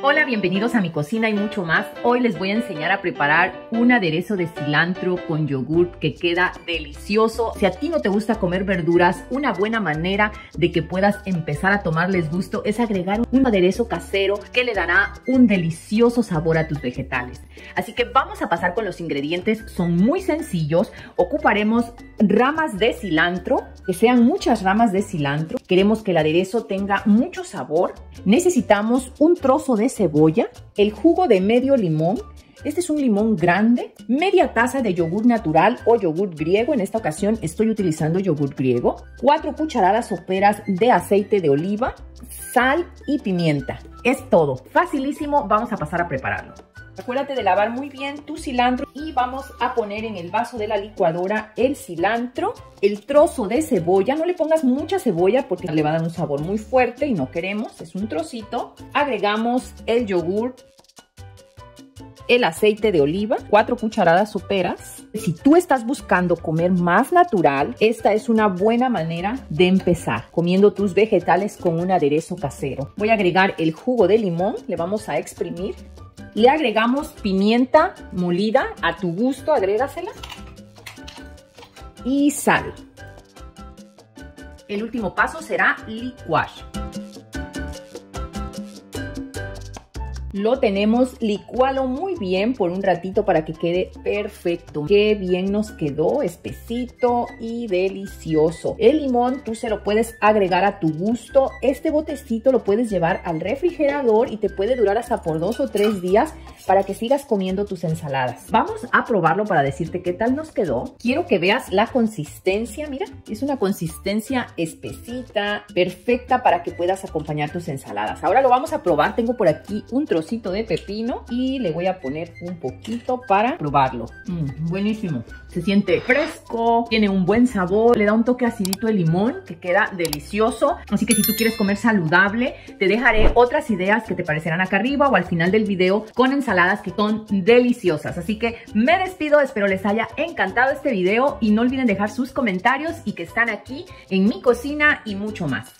Hola, bienvenidos a mi cocina y mucho más. Hoy les voy a enseñar a preparar un aderezo de cilantro con yogurt que queda delicioso. Si a ti no te gusta comer verduras, una buena manera de que puedas empezar a tomarles gusto es agregar un aderezo casero que le dará un delicioso sabor a tus vegetales. Así que vamos a pasar con los ingredientes, son muy sencillos. Ocuparemos ramas de cilantro, que sean muchas ramas de cilantro. Queremos que el aderezo tenga mucho sabor. Necesitamos un trozo de cebolla, el jugo de medio limón, este es un limón grande, media taza de yogur natural o yogur griego. En esta ocasión estoy utilizando yogur griego. Cuatro cucharadas soperas de aceite de oliva, sal y pimienta. Es todo. Facilísimo. Vamos a pasar a prepararlo. Acuérdate de lavar muy bien tu cilantro y vamos a poner en el vaso de la licuadora el cilantro, el trozo de cebolla. No le pongas mucha cebolla porque le va a dar un sabor muy fuerte y no queremos. Es un trocito. Agregamos el yogur el aceite de oliva, cuatro cucharadas soperas. Si tú estás buscando comer más natural, esta es una buena manera de empezar, comiendo tus vegetales con un aderezo casero. Voy a agregar el jugo de limón, le vamos a exprimir le agregamos pimienta molida a tu gusto, agrégasela. Y sal. El último paso será licuar. Lo tenemos, licualo muy bien por un ratito para que quede perfecto. Qué bien nos quedó, espesito y delicioso. El limón tú se lo puedes agregar a tu gusto. Este botecito lo puedes llevar al refrigerador y te puede durar hasta por dos o tres días para que sigas comiendo tus ensaladas. Vamos a probarlo para decirte qué tal nos quedó. Quiero que veas la consistencia, mira, es una consistencia espesita, perfecta para que puedas acompañar tus ensaladas. Ahora lo vamos a probar, tengo por aquí un de pepino y le voy a poner un poquito para probarlo. Mm, buenísimo, se siente fresco, tiene un buen sabor, le da un toque acidito de limón que queda delicioso. Así que si tú quieres comer saludable, te dejaré otras ideas que te parecerán acá arriba o al final del video con ensaladas que son deliciosas. Así que me despido, espero les haya encantado este video y no olviden dejar sus comentarios y que están aquí en mi cocina y mucho más.